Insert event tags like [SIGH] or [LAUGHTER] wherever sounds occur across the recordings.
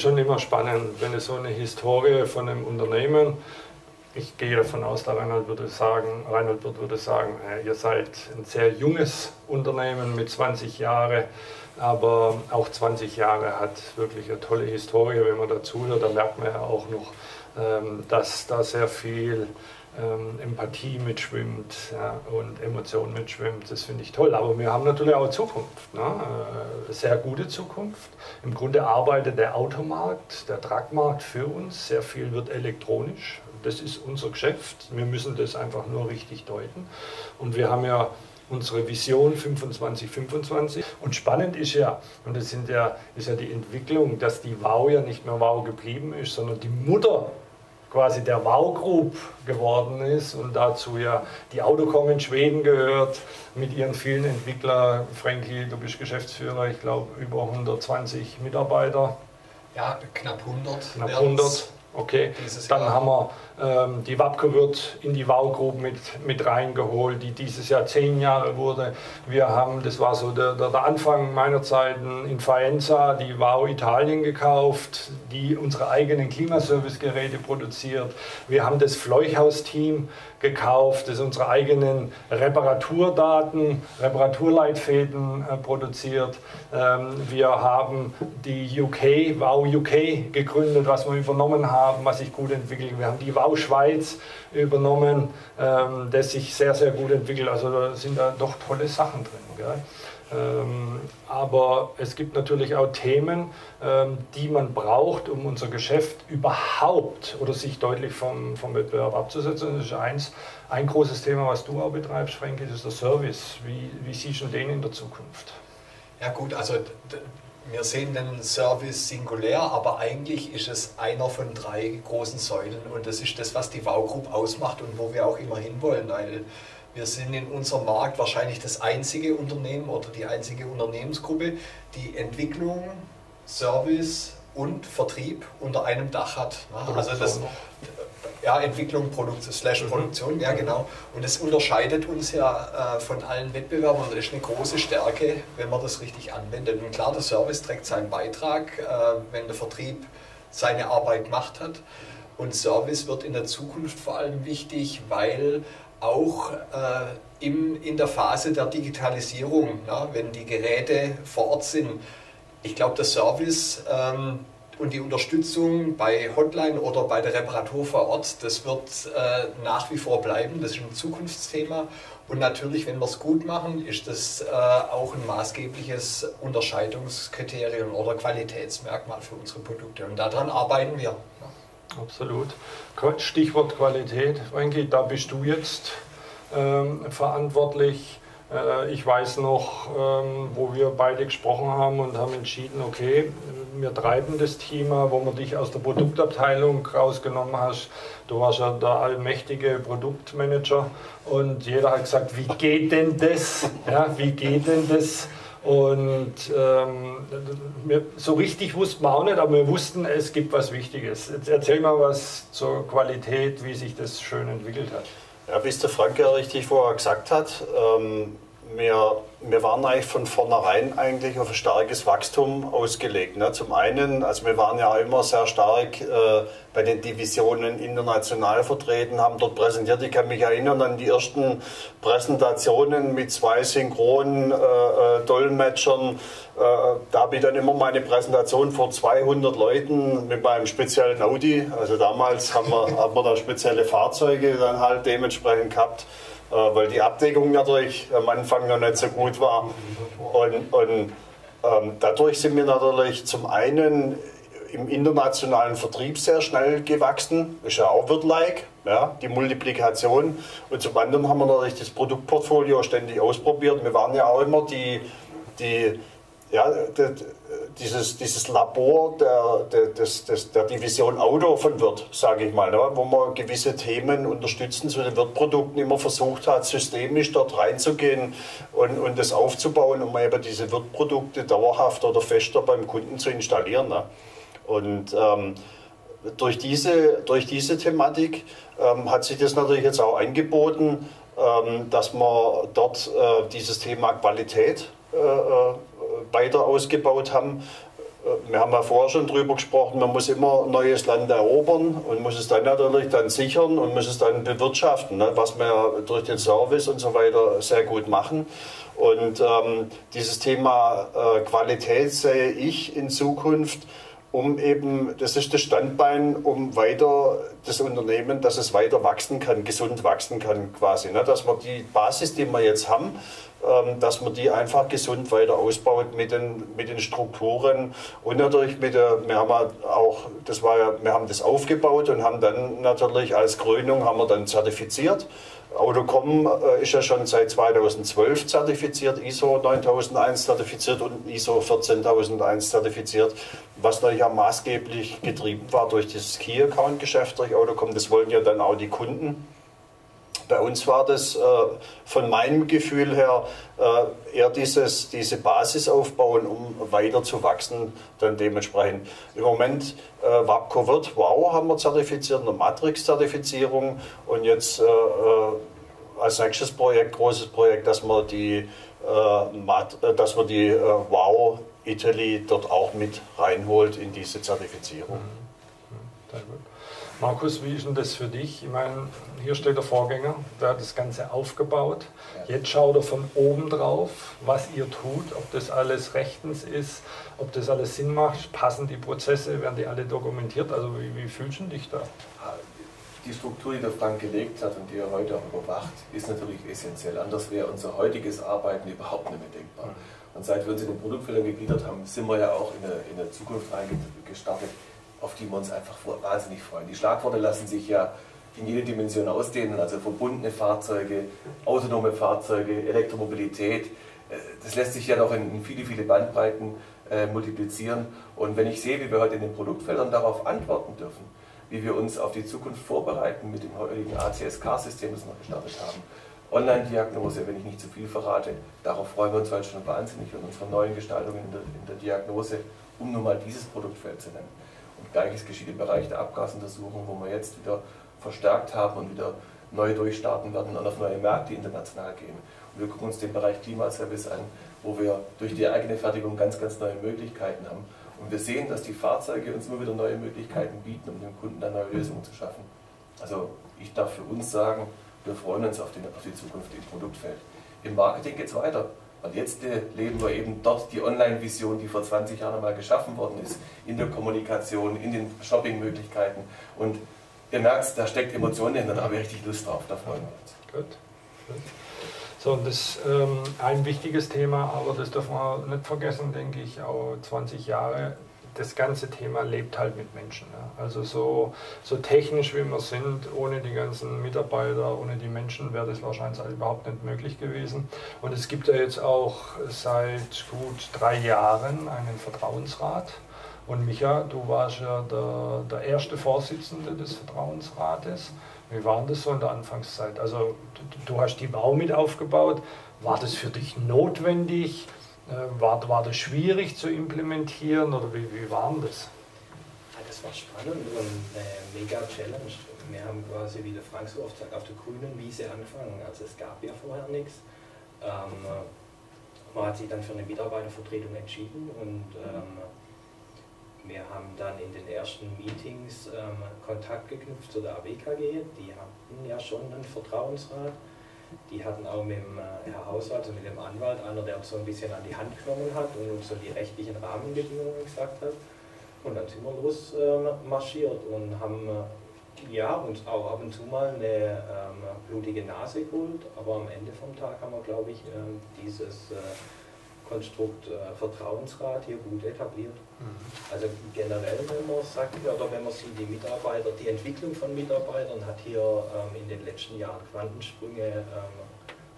schon immer spannend, wenn es so eine Historie von einem Unternehmen ich gehe davon aus, der Reinhold würde sagen, Reinhold würde sagen, ihr seid ein sehr junges Unternehmen mit 20 Jahren, aber auch 20 Jahre hat wirklich eine tolle Historie. Wenn man dazu hört, dann merkt man ja auch noch, ähm, dass da sehr viel ähm, Empathie mitschwimmt ja, und Emotionen mitschwimmt. Das finde ich toll. Aber wir haben natürlich auch Zukunft, ne? Äh, sehr gute Zukunft. Im Grunde arbeitet der Automarkt, der Truckmarkt für uns. Sehr viel wird elektronisch. Das ist unser Geschäft. Wir müssen das einfach nur richtig deuten. Und wir haben ja unsere Vision 25, 25. Und spannend ist ja, und das sind ja, ist ja die Entwicklung, dass die Wow ja nicht mehr Wow geblieben ist, sondern die Mutter quasi der Wow Group geworden ist und dazu ja die Autocom in Schweden gehört mit ihren vielen Entwicklern. Frankie, du bist Geschäftsführer, ich glaube über 120 Mitarbeiter. Ja, knapp 100. Knapp 100. Okay, dann haben wir ähm, die Wapke wird in die Wow Group mit, mit reingeholt, die dieses Jahr zehn Jahre wurde. Wir haben, das war so der, der, Anfang meiner Zeiten in Faenza, die Wow Italien gekauft, die unsere eigenen Klimaservice-Geräte produziert. Wir haben das Fleuchhaus-Team gekauft, das unsere eigenen Reparaturdaten, Reparaturleitfäden äh, produziert. Ähm, wir haben die UK, Wow UK gegründet, was wir übernommen haben, was sich gut entwickelt. Wir haben die Wow Schweiz übernommen, ähm, das sich sehr, sehr gut entwickelt. Also da sind da doch tolle Sachen drin. Gell? Ähm, aber es gibt natürlich auch Themen, ähm, die man braucht, um unser Geschäft überhaupt oder sich deutlich vom, vom Wettbewerb abzusetzen. Das ist eins, ein großes Thema, was du auch betreibst, Frank, ist der Service. Wie, wie siehst du den in der Zukunft? Ja gut, also wir sehen den Service singulär, aber eigentlich ist es einer von drei großen Säulen und das ist das, was die Wow Group ausmacht und wo wir auch immer hinwollen. Weil wir sind in unserem Markt wahrscheinlich das einzige Unternehmen oder die einzige Unternehmensgruppe, die Entwicklung, Service und Vertrieb unter einem Dach hat. Also das, ja, Entwicklung, Produkt, slash mhm. Produktion, ja genau. Und das unterscheidet uns ja äh, von allen Wettbewerbern. Das ist eine große Stärke, wenn man das richtig anwendet. Und klar, der Service trägt seinen Beitrag, äh, wenn der Vertrieb seine Arbeit gemacht hat. Und Service wird in der Zukunft vor allem wichtig, weil auch äh, im, in der Phase der Digitalisierung, ja, wenn die Geräte vor Ort sind, ich glaube, der Service ähm, und die Unterstützung bei Hotline oder bei der Reparatur vor Ort, das wird äh, nach wie vor bleiben. Das ist ein Zukunftsthema. Und natürlich, wenn wir es gut machen, ist das äh, auch ein maßgebliches Unterscheidungskriterium oder Qualitätsmerkmal für unsere Produkte. Und daran arbeiten wir. Ja. Absolut. Stichwort Qualität. Frankie, da bist du jetzt ähm, verantwortlich äh, ich weiß noch, ähm, wo wir beide gesprochen haben und haben entschieden, okay, wir treiben das Thema, wo man dich aus der Produktabteilung rausgenommen hast. Du warst ja der allmächtige Produktmanager und jeder hat gesagt, wie geht denn das? Ja, wie geht denn das? Und ähm, so richtig wussten wir auch nicht, aber wir wussten, es gibt was Wichtiges. Jetzt erzähl mal was zur Qualität, wie sich das schön entwickelt hat. Ja, wie es der Frank ja richtig vorher gesagt hat, ähm, wir, wir waren eigentlich von vornherein eigentlich auf ein starkes Wachstum ausgelegt. Ne? Zum einen, also wir waren ja immer sehr stark äh, bei den Divisionen international vertreten, haben dort präsentiert. Ich kann mich erinnern an die ersten Präsentationen mit zwei synchronen äh, äh, Dolmetschern. Äh, da habe ich dann immer meine Präsentation vor 200 Leuten mit meinem speziellen Audi. Also damals haben wir, [LAUGHS] haben wir da spezielle Fahrzeuge dann halt dementsprechend gehabt. Äh, weil die Abdeckung natürlich am Anfang noch nicht so gut war. Und, und ähm, dadurch sind wir natürlich zum einen im internationalen Vertrieb sehr schnell gewachsen, ist ja auch wird-like, ja, die Multiplikation. Und zum anderen haben wir natürlich das Produktportfolio ständig ausprobiert. Wir waren ja auch immer die, die ja, dieses, dieses Labor der, der, des, des, der Division Auto von Wirt, sage ich mal, ne, wo man gewisse Themen unterstützen zu den Wirtprodukten immer versucht hat, systemisch dort reinzugehen und, und das aufzubauen, um eben diese Wirtprodukte dauerhaft oder fester beim Kunden zu installieren. Ne. Und ähm, durch, diese, durch diese Thematik ähm, hat sich das natürlich jetzt auch angeboten, ähm, dass man dort äh, dieses Thema Qualität äh, äh weiter ausgebaut haben. Äh, wir haben ja vorher schon drüber gesprochen, man muss immer neues Land erobern und muss es dann natürlich dann sichern und muss es dann bewirtschaften, ne, was wir durch den Service und so weiter sehr gut machen. Und ähm, dieses Thema äh, Qualität sehe ich in Zukunft um eben, das ist das Standbein, um weiter das Unternehmen, dass es weiter wachsen kann, gesund wachsen kann quasi. Ne? Dass man die Basis, die wir jetzt haben, dass man die einfach gesund weiter ausbaut mit den, mit den Strukturen und natürlich mit der, wir haben auch, das war ja, wir haben das aufgebaut und haben dann natürlich als Krönung haben wir dann zertifiziert Autocom äh, ist ja schon seit 2012 zertifiziert, ISO 9001 zertifiziert und ISO 14001 zertifiziert, was natürlich auch maßgeblich getrieben war durch das Key-Account-Geschäft durch Autocom. Das wollen ja dann auch die Kunden. Bei uns war das äh, von meinem Gefühl her äh, eher dieses, diese Basis aufbauen, um weiter zu wachsen, dann dementsprechend. Im Moment äh, WAPCO wird, wow, haben wir zertifiziert, eine Matrix-Zertifizierung und jetzt äh, äh, als nächstes Projekt, großes Projekt, dass wir die, äh, dass wir die Wow Italy dort auch mit reinholt in diese Zertifizierung. Mhm. Markus, wie ist denn das für dich? Ich meine, hier steht der Vorgänger, der hat das Ganze aufgebaut. Jetzt schaut er von oben drauf, was ihr tut, ob das alles rechtens ist, ob das alles Sinn macht, passen die Prozesse, werden die alle dokumentiert? Also wie, wie fühlst du dich da? Die Struktur, die der Frank gelegt hat und die er heute auch überwacht, ist natürlich essentiell. Anders wäre unser heutiges Arbeiten überhaupt nicht mehr denkbar. Mhm. Und seit wir uns in den Produktfeldern gegliedert haben, sind wir ja auch in eine, in eine Zukunft reingestartet, auf die wir uns einfach wahnsinnig freuen. Die Schlagworte lassen sich ja in jede Dimension ausdehnen, also verbundene Fahrzeuge, autonome Fahrzeuge, Elektromobilität. Äh, das lässt sich ja noch in viele, viele Bandbreiten äh, multiplizieren. Und wenn ich sehe, wie wir heute in den Produktfeldern darauf antworten dürfen, wie wir uns auf die Zukunft vorbereiten mit dem heutigen ACS-Car-System, das wir gestartet haben, Online-Diagnose, wenn ich nicht zu viel verrate, darauf freuen wir uns heute schon wahnsinnig und unsere neuen Gestaltungen in der, in der Diagnose, um nur mal dieses Produktfeld zu nennen. Gleiches geschieht im Bereich der Abgasuntersuchung, wo wir jetzt wieder verstärkt haben und wieder neu durchstarten werden und auf neue Märkte international gehen. Und wir gucken uns den Bereich Klimaservice an, wo wir durch die eigene Fertigung ganz, ganz neue Möglichkeiten haben. Und wir sehen, dass die Fahrzeuge uns immer wieder neue Möglichkeiten bieten, um dem Kunden dann neue Lösungen zu schaffen. Also ich darf für uns sagen, wir freuen uns auf, den, auf die Zukunft im Produktfeld. Im Marketing geht es weiter. Und jetzt äh, leben wir eben dort die Online-Vision, die vor 20 Jahren einmal geschaffen worden ist, in der Kommunikation, in den Shopping-Möglichkeiten. Und ihr merkt, da steckt Emotionen drin, da habe ich richtig Lust drauf, da freuen wir uns. Gut. So, und das ähm, ein wichtiges Thema, aber das dürfen wir nicht vergessen, denke ich, auch 20 Jahre das ganze Thema lebt halt mit Menschen. Ja. Also so, so technisch wie wir sind, ohne die ganzen Mitarbeiter, ohne die Menschen wäre das wahrscheinlich überhaupt nicht möglich gewesen. Und es gibt ja jetzt auch seit gut drei Jahren einen Vertrauensrat. Und Micha, du warst ja der, der erste Vorsitzende des Vertrauensrates. Wie war das so in der Anfangszeit? Also du, du hast die Bau mit aufgebaut. War das für dich notwendig? Äh, war, war das schwierig zu implementieren oder wie, wie war das? Das war spannend und eine mega Challenge. Wir haben quasi, wie der Frank so oft sagt, auf der grünen Wiese angefangen. Also es gab ja vorher nichts. Ähm, man hat sich dann für eine Mitarbeitervertretung entschieden und ähm, wir haben dann in den ersten Meetings ähm, Kontakt geknüpft zu der AWKG. Die hatten ja schon einen Vertrauensrat. Die hatten auch mit dem äh, Herr Hauswald, also mit dem Anwalt, einer, der uns so ein bisschen an die Hand genommen hat und uns so die rechtlichen Rahmenbedingungen gesagt hat. Und dann sind wir los ähm, marschiert und haben äh, ja, uns auch ab und zu mal eine ähm, blutige Nase geholt, aber am Ende vom Tag haben wir, glaube ich, ähm, dieses äh, Konstrukt äh, Vertrauensrat hier gut etabliert. Mhm. Also generell, wenn man sagt, oder wenn man sieht, die Mitarbeiter, die Entwicklung von Mitarbeitern hat hier ähm, in den letzten Jahren Quantensprünge ähm,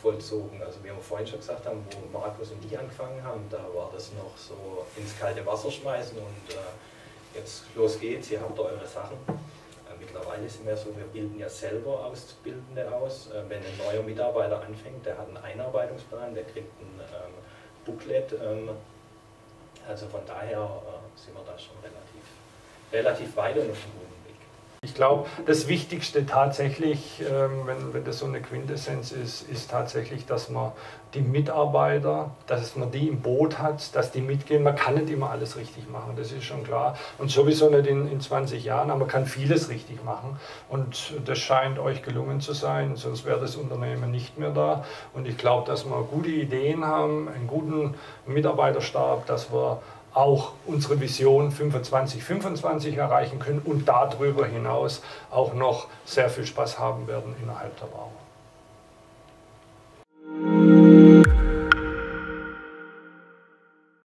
vollzogen. Also wie wir vorhin schon gesagt haben, wo Markus und ich angefangen haben, da war das noch so ins kalte Wasser schmeißen und äh, jetzt los geht's, ihr habt da eure Sachen. Äh, mittlerweile sind wir so, wir bilden ja selber Auszubildende aus. Äh, wenn ein neuer Mitarbeiter anfängt, der hat einen Einarbeitungsplan, der kriegt einen ähm, Booklet. Ähm, also von daher äh, sind wir da schon relativ, relativ weit und auf. Ich glaube, das Wichtigste tatsächlich, ähm, wenn, wenn das so eine Quintessenz ist, ist tatsächlich, dass man die Mitarbeiter, dass man die im Boot hat, dass die mitgehen. Man kann nicht immer alles richtig machen, das ist schon klar. Und sowieso nicht in, in 20 Jahren, aber man kann vieles richtig machen. Und das scheint euch gelungen zu sein, sonst wäre das Unternehmen nicht mehr da. Und ich glaube, dass wir gute Ideen haben, einen guten Mitarbeiterstab, dass wir auch unsere Vision 25, 25 erreichen können und darüber hinaus auch noch sehr viel Spaß haben werden innerhalb der Bauer.